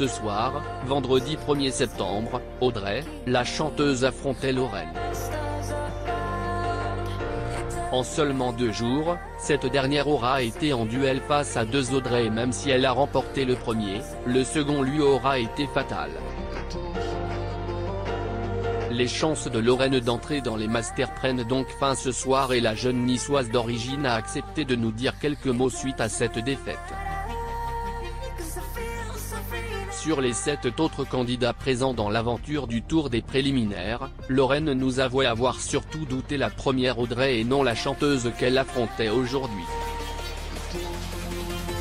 Ce soir, vendredi 1er septembre, Audrey, la chanteuse affrontait Lorraine. En seulement deux jours, cette dernière aura été en duel face à deux Audrey et même si elle a remporté le premier, le second lui aura été fatal. Les chances de Lorraine d'entrer dans les Masters prennent donc fin ce soir et la jeune niçoise d'origine a accepté de nous dire quelques mots suite à cette défaite. Sur les sept autres candidats présents dans l'aventure du tour des préliminaires, Lorraine nous avouait avoir surtout douté la première Audrey et non la chanteuse qu'elle affrontait aujourd'hui.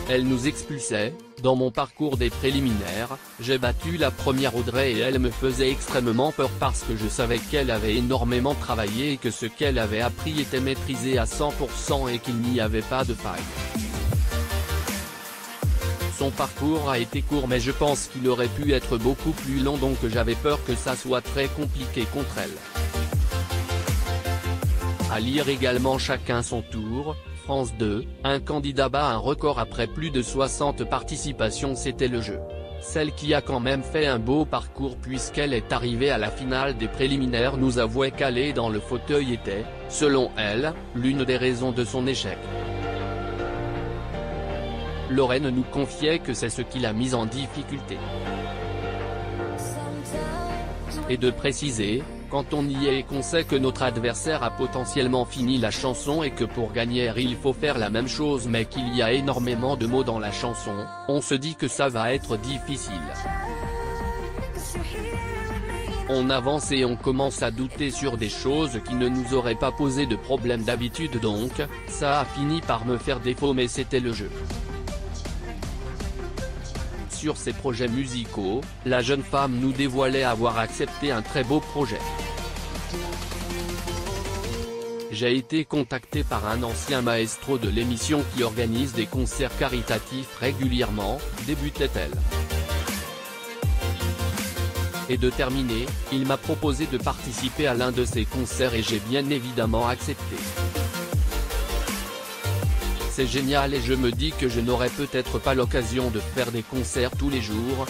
Elle nous expulsait, dans mon parcours des préliminaires, j'ai battu la première Audrey et elle me faisait extrêmement peur parce que je savais qu'elle avait énormément travaillé et que ce qu'elle avait appris était maîtrisé à 100% et qu'il n'y avait pas de faille. Son parcours a été court mais je pense qu'il aurait pu être beaucoup plus long donc j'avais peur que ça soit très compliqué contre elle. À lire également chacun son tour, France 2, un candidat bat un record après plus de 60 participations c'était le jeu. Celle qui a quand même fait un beau parcours puisqu'elle est arrivée à la finale des préliminaires nous avouait qu'aller dans le fauteuil était, selon elle, l'une des raisons de son échec. Lorraine nous confiait que c'est ce qui l'a mise en difficulté. Et de préciser, quand on y est et qu'on sait que notre adversaire a potentiellement fini la chanson et que pour gagner il faut faire la même chose mais qu'il y a énormément de mots dans la chanson, on se dit que ça va être difficile. On avance et on commence à douter sur des choses qui ne nous auraient pas posé de problème d'habitude donc, ça a fini par me faire défaut mais c'était le jeu. Sur ses projets musicaux, la jeune femme nous dévoilait avoir accepté un très beau projet. J'ai été contacté par un ancien maestro de l'émission qui organise des concerts caritatifs régulièrement, débutait-elle. Et de terminer, il m'a proposé de participer à l'un de ses concerts et j'ai bien évidemment accepté. C'est génial et je me dis que je n'aurai peut-être pas l'occasion de faire des concerts tous les jours.